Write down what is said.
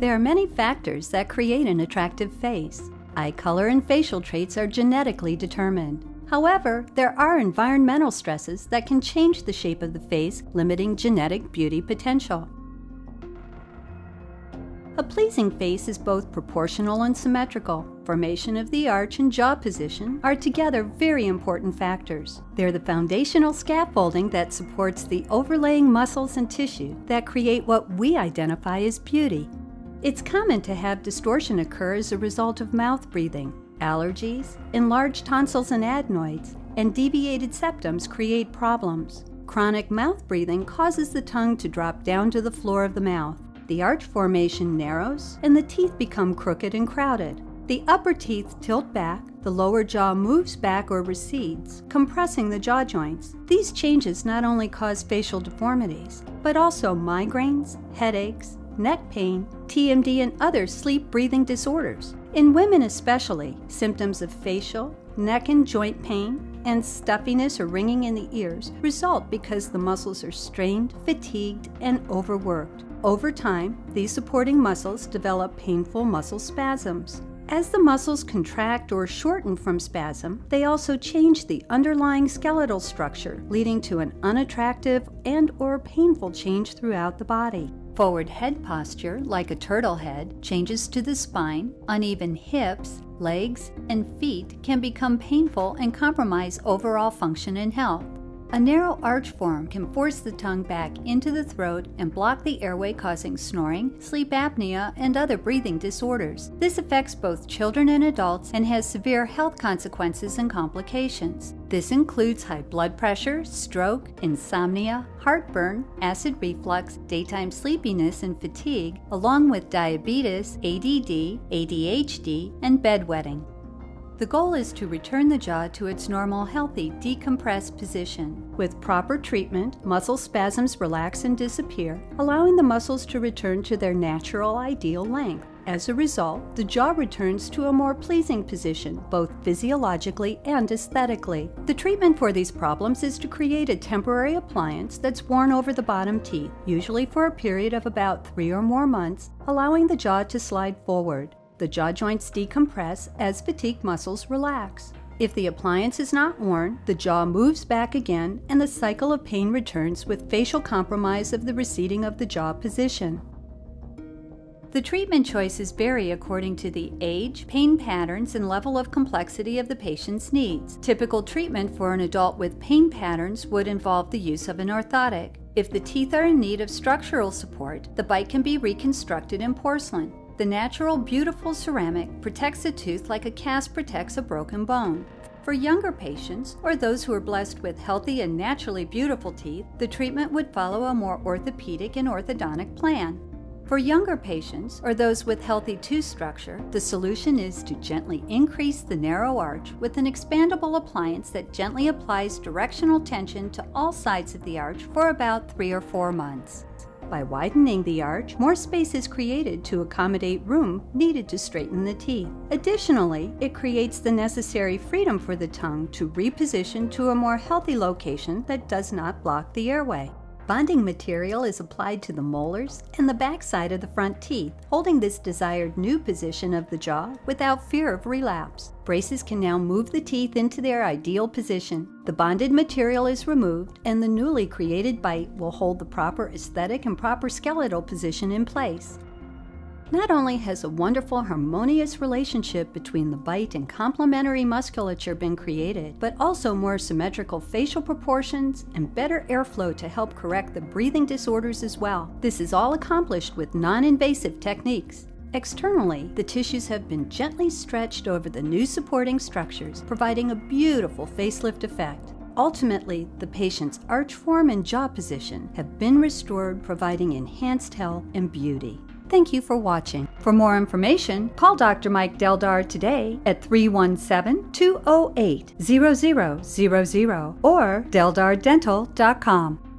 There are many factors that create an attractive face. Eye color and facial traits are genetically determined. However, there are environmental stresses that can change the shape of the face, limiting genetic beauty potential. A pleasing face is both proportional and symmetrical. Formation of the arch and jaw position are together very important factors. They're the foundational scaffolding that supports the overlaying muscles and tissue that create what we identify as beauty. It's common to have distortion occur as a result of mouth breathing. Allergies, enlarged tonsils and adenoids, and deviated septums create problems. Chronic mouth breathing causes the tongue to drop down to the floor of the mouth the arch formation narrows and the teeth become crooked and crowded. The upper teeth tilt back, the lower jaw moves back or recedes, compressing the jaw joints. These changes not only cause facial deformities, but also migraines, headaches, neck pain, TMD, and other sleep breathing disorders. In women especially, symptoms of facial, neck and joint pain, and stuffiness or ringing in the ears result because the muscles are strained, fatigued, and overworked. Over time, these supporting muscles develop painful muscle spasms. As the muscles contract or shorten from spasm, they also change the underlying skeletal structure, leading to an unattractive and or painful change throughout the body. Forward head posture, like a turtle head, changes to the spine, uneven hips, legs, and feet can become painful and compromise overall function and health. A narrow arch form can force the tongue back into the throat and block the airway, causing snoring, sleep apnea, and other breathing disorders. This affects both children and adults and has severe health consequences and complications. This includes high blood pressure, stroke, insomnia, heartburn, acid reflux, daytime sleepiness, and fatigue, along with diabetes, ADD, ADHD, and bedwetting. The goal is to return the jaw to its normal, healthy, decompressed position. With proper treatment, muscle spasms relax and disappear, allowing the muscles to return to their natural, ideal length. As a result, the jaw returns to a more pleasing position, both physiologically and aesthetically. The treatment for these problems is to create a temporary appliance that's worn over the bottom teeth, usually for a period of about three or more months, allowing the jaw to slide forward. The jaw joints decompress as fatigued muscles relax. If the appliance is not worn, the jaw moves back again and the cycle of pain returns with facial compromise of the receding of the jaw position. The treatment choices vary according to the age, pain patterns, and level of complexity of the patient's needs. Typical treatment for an adult with pain patterns would involve the use of an orthotic. If the teeth are in need of structural support, the bite can be reconstructed in porcelain. The natural, beautiful ceramic protects a tooth like a cast protects a broken bone. For younger patients, or those who are blessed with healthy and naturally beautiful teeth, the treatment would follow a more orthopedic and orthodontic plan. For younger patients, or those with healthy tooth structure, the solution is to gently increase the narrow arch with an expandable appliance that gently applies directional tension to all sides of the arch for about three or four months. By widening the arch, more space is created to accommodate room needed to straighten the teeth. Additionally, it creates the necessary freedom for the tongue to reposition to a more healthy location that does not block the airway. Bonding material is applied to the molars and the backside of the front teeth, holding this desired new position of the jaw without fear of relapse. Braces can now move the teeth into their ideal position. The bonded material is removed and the newly created bite will hold the proper aesthetic and proper skeletal position in place. Not only has a wonderful harmonious relationship between the bite and complementary musculature been created, but also more symmetrical facial proportions and better airflow to help correct the breathing disorders as well. This is all accomplished with non-invasive techniques. Externally, the tissues have been gently stretched over the new supporting structures, providing a beautiful facelift effect. Ultimately, the patient's arch form and jaw position have been restored, providing enhanced health and beauty. Thank you for watching. For more information, call Dr. Mike Deldar today at 317 208 0000 or deldardental.com.